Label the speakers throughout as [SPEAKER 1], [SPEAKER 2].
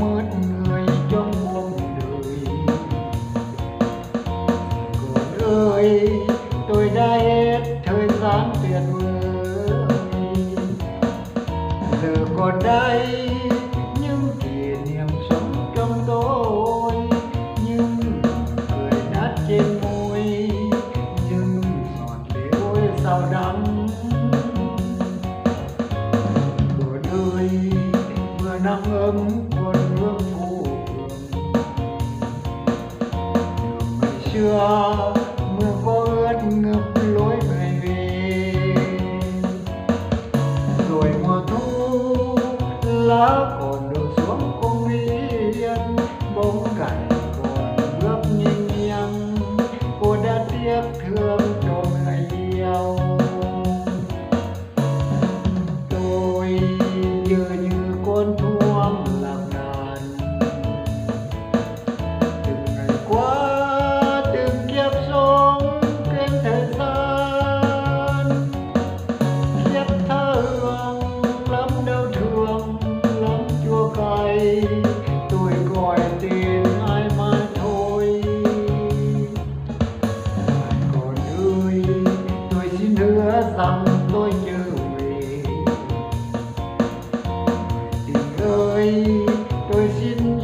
[SPEAKER 1] mất người trong cuộc đời. Còn ơi, tôi đã hết thời gian tuyệt vời. Giờ còn đây, những kỷ niệm sống trong tôi, những cười nát trên môi, những giọt lệ ôi sao đắng. Còn ơi, mưa nắng ấm long.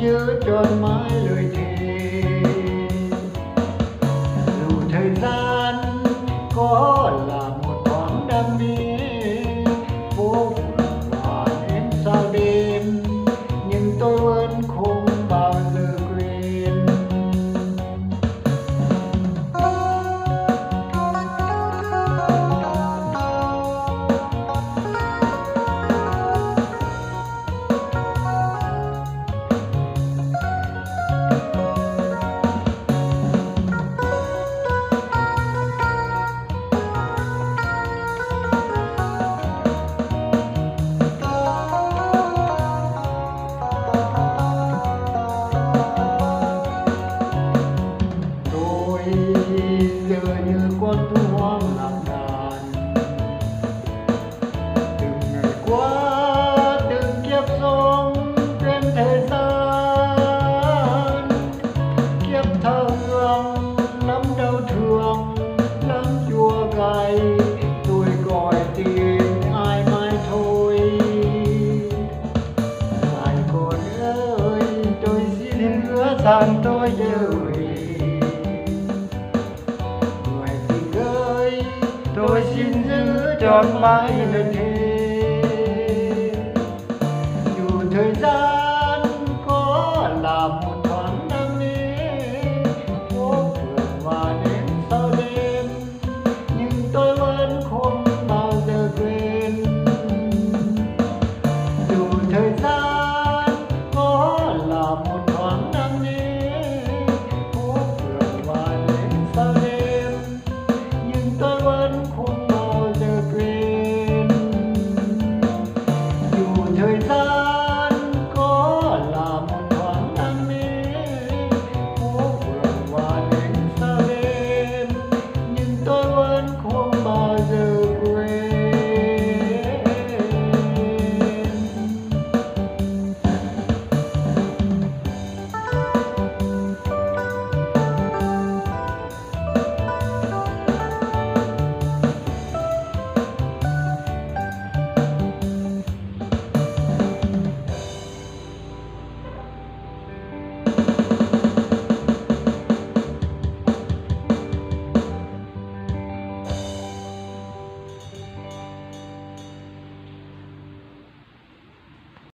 [SPEAKER 1] nhớ tròn mãi lời thề gian tôi đời ngoài tình ơi, tôi xin giữ trọn mãi lời thề dù thời gian